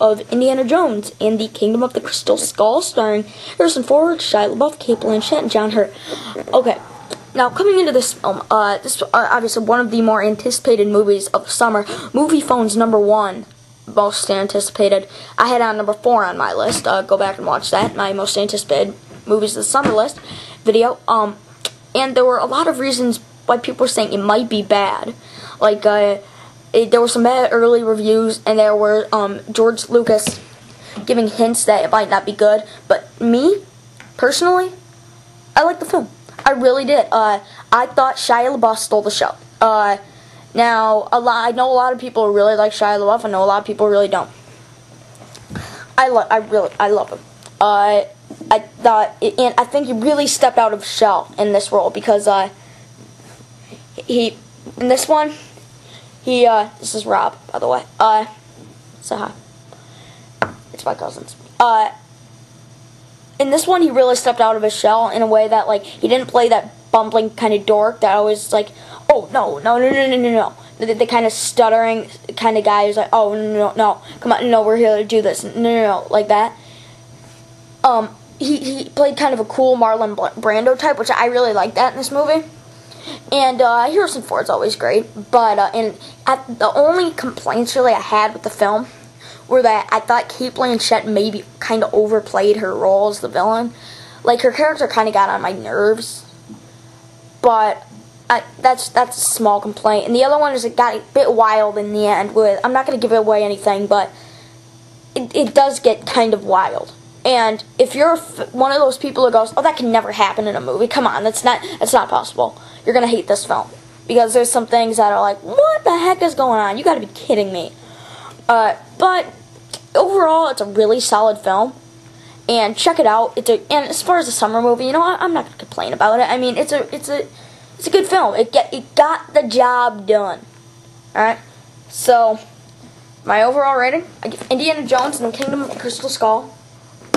of Indiana Jones and the Kingdom of the Crystal Skull, starring Harrison Ford, Shia LaBeouf, Cate Blanchett, and John Hurt. Okay, now coming into this film, uh, this uh, obviously one of the more anticipated movies of the summer. Moviefone's number one most anticipated. I had on number four on my list. Uh, go back and watch that. My most anticipated movies of the summer list video. Um, and there were a lot of reasons why people were saying it might be bad. Like, uh, it, there were some bad early reviews, and there were um, George Lucas giving hints that it might not be good. But me, personally, I liked the film. I really did. Uh, I thought Shia LaBeouf stole the show. Uh, now, a lot, I know a lot of people really like Shia LaBeouf. I know a lot of people really don't. I I really, I love him. Uh, I thought, and I think he really stepped out of shell in this role because uh, he, in this one, he, uh, this is Rob, by the way. Uh, say hi. It's my cousins. Uh, in this one, he really stepped out of his shell in a way that, like, he didn't play that bumbling kind of dork that always, like, oh, no, no, no, no, no, no, no. The, the kind of stuttering kind of guy who's like, oh, no, no, no, come on, no, we're here to do this. No, no, no, like that. Um, he, he played kind of a cool Marlon Brando type, which I really like that in this movie. And uh, Harrison Ford's always great, but uh, and at, the only complaints really I had with the film were that I thought Cate Blanchett maybe kind of overplayed her role as the villain. Like her character kind of got on my nerves, but I, that's that's a small complaint. And the other one is it got a bit wild in the end. With I'm not going to give away anything, but it, it does get kind of wild. And if you're one of those people who goes, "Oh, that can never happen in a movie," come on, that's not that's not possible. You're gonna hate this film because there's some things that are like, "What the heck is going on?" You got to be kidding me. Uh, but overall, it's a really solid film, and check it out. It's a and as far as a summer movie, you know, I, I'm not gonna complain about it. I mean, it's a it's a it's a good film. It get it got the job done. All right, so my overall rating: Indiana Jones and the Kingdom of the Crystal Skull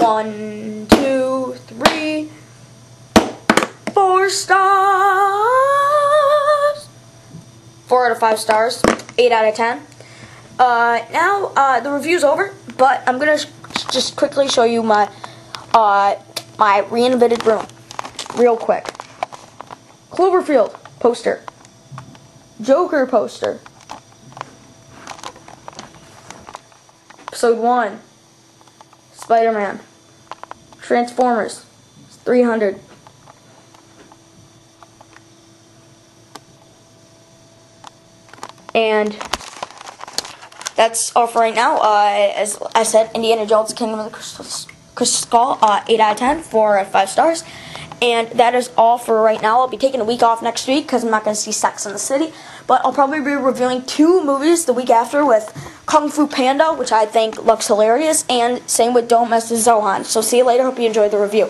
one, two, three, four stars. Four out of five stars. Eight out of ten. Uh, now, uh, the review's over, but I'm gonna just quickly show you my, uh, my reinvented room. Real quick. Cloverfield poster. Joker poster. Episode 1. Spider-Man. Transformers. 300. And that's all for right now. Uh, as I said, Indiana Jones Kingdom of the Crystal, Skull, uh, 8 out of 10, for 5 stars. And that is all for right now. I'll be taking a week off next week because I'm not going to see Sex in the City. But I'll probably be reviewing two movies the week after with Kung Fu Panda, which I think looks hilarious, and same with Don't Mess with Zohan. So see you later. Hope you enjoyed the review.